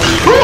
Ah!